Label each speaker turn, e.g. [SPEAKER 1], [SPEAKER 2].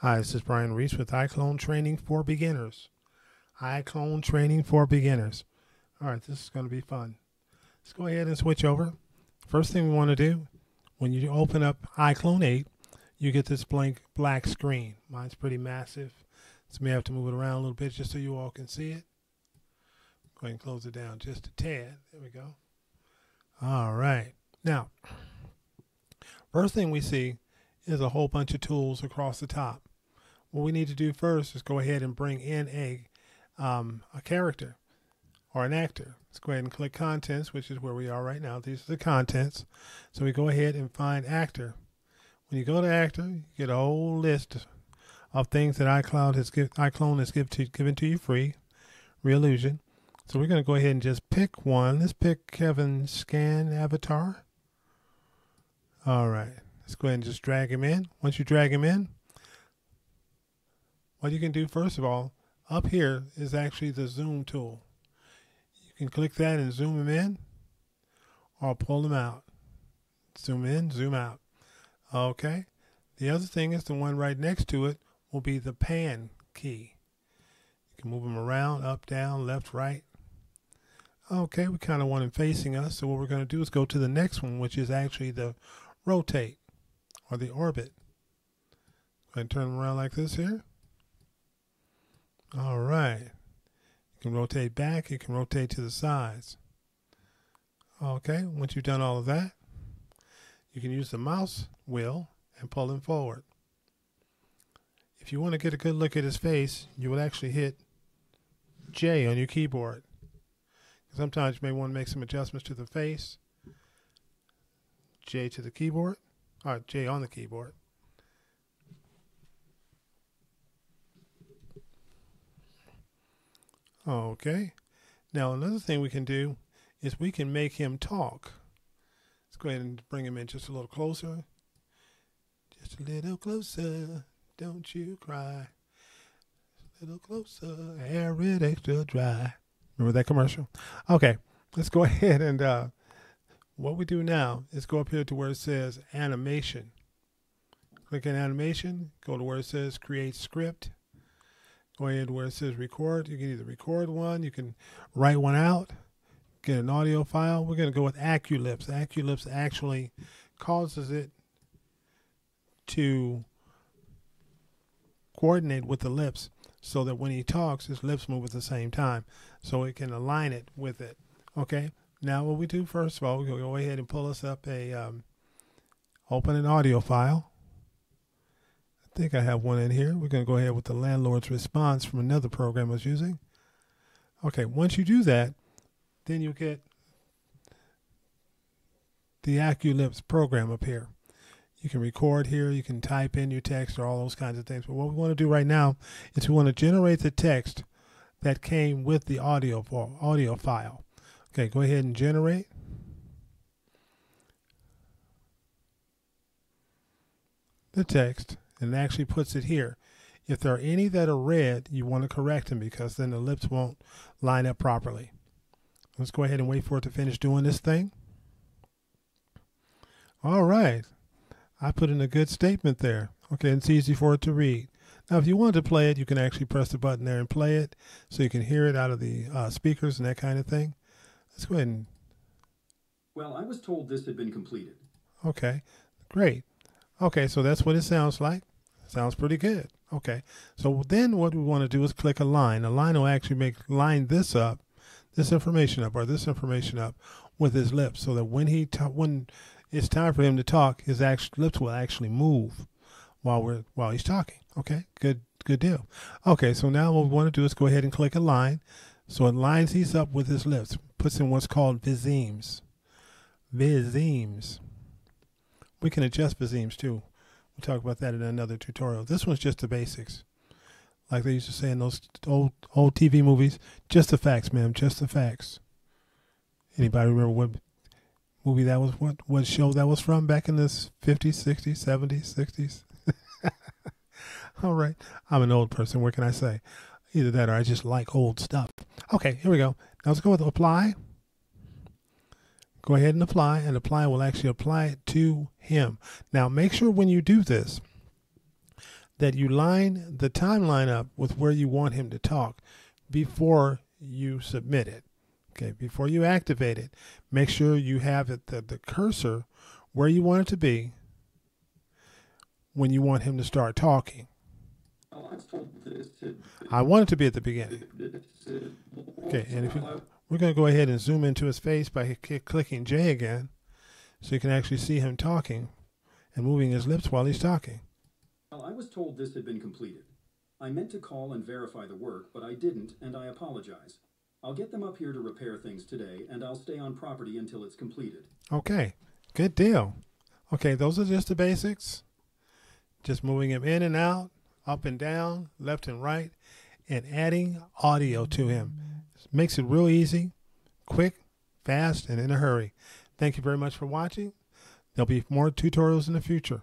[SPEAKER 1] Hi, this is Brian Reese with iClone Training for Beginners. iClone Training for Beginners. All right, this is going to be fun. Let's go ahead and switch over. First thing we want to do, when you open up iClone 8, you get this blank black screen. Mine's pretty massive, so may have to move it around a little bit just so you all can see it. Go ahead and close it down just a tad. There we go. All right. Now, first thing we see is a whole bunch of tools across the top. What we need to do first is go ahead and bring in a, um, a character or an actor. Let's go ahead and click contents, which is where we are right now. These are the contents. So we go ahead and find actor. When you go to actor, you get a whole list of things that iCloud has give, iClone has give to, given to you free, Reallusion. So we're going to go ahead and just pick one. Let's pick Kevin Scan Avatar. All right. Let's go ahead and just drag him in. Once you drag him in, what you can do first of all, up here is actually the zoom tool. You can click that and zoom them in or pull them out. Zoom in, zoom out. Okay. The other thing is the one right next to it will be the pan key. You can move them around, up, down, left, right. Okay, we kind of want them facing us. So what we're going to do is go to the next one, which is actually the rotate or the orbit. Go ahead and turn them around like this here. All right. You can rotate back. You can rotate to the sides. Okay, once you've done all of that, you can use the mouse wheel and pull him forward. If you want to get a good look at his face, you would actually hit J on your keyboard. Sometimes you may want to make some adjustments to the face. J to the keyboard. Right, J on the keyboard. Okay. Now another thing we can do is we can make him talk. Let's go ahead and bring him in just a little closer. Just a little closer. Don't you cry. Just a little closer. Air it extra dry. Remember that commercial? Okay. Let's go ahead and uh, what we do now is go up here to where it says animation. Click on animation, go to where it says create script. Go ahead where it says record. You can either record one, you can write one out, get an audio file. We're going to go with AccuLips. AccuLips actually causes it to coordinate with the lips so that when he talks, his lips move at the same time. So it can align it with it. Okay. Now, what we do first of all, we're going to go ahead and pull us up a, um, open an audio file. I think I have one in here. We're going to go ahead with the landlord's response from another program I was using. Okay, once you do that, then you get the AccuLips program up here. You can record here, you can type in your text or all those kinds of things. But what we want to do right now is we want to generate the text that came with the audio audio file. Okay, go ahead and generate. The text and it actually puts it here. If there are any that are red, you want to correct them because then the lips won't line up properly. Let's go ahead and wait for it to finish doing this thing. All right. I put in a good statement there. Okay, it's easy for it to read. Now, if you want to play it, you can actually press the button there and play it so you can hear it out of the uh, speakers and that kind of thing. Let's go ahead and.
[SPEAKER 2] Well, I was told this had been completed.
[SPEAKER 1] Okay, great. Okay, so that's what it sounds like. Sounds pretty good. Okay, so then what we want to do is click a line. A line will actually make line this up, this information up, or this information up with his lips, so that when he when it's time for him to talk, his lips will actually move while we're while he's talking. Okay, good good deal. Okay, so now what we want to do is go ahead and click a line, so it lines these up with his lips, puts in what's called visemes. Visemes. We can adjust visemes too. We'll talk about that in another tutorial. This one's just the basics. Like they used to say in those old old TV movies, just the facts, ma'am, just the facts. Anybody remember what movie that was? What what show that was from back in the 50s, 60s, 70s, 60s? All right. I'm an old person. What can I say? Either that or I just like old stuff. Okay, here we go. Now let's go with apply. Go ahead and apply, and apply will actually apply it to him. Now make sure when you do this that you line the timeline up with where you want him to talk before you submit it. Okay, before you activate it, make sure you have it the, the cursor where you want it to be when you want him to start talking. I want it to be at the beginning. Okay, and if you, we're going to go ahead and zoom into his face by clicking J again, so you can actually see him talking and moving his lips while he's talking.
[SPEAKER 2] Well, I was told this had been completed. I meant to call and verify the work, but I didn't, and I apologize. I'll get them up here to repair things today, and I'll stay on property until it's completed.
[SPEAKER 1] Okay, good deal. Okay, those are just the basics. Just moving him in and out, up and down, left and right, and adding audio to him. Makes it real easy, quick, fast, and in a hurry. Thank you very much for watching. There'll be more tutorials in the future.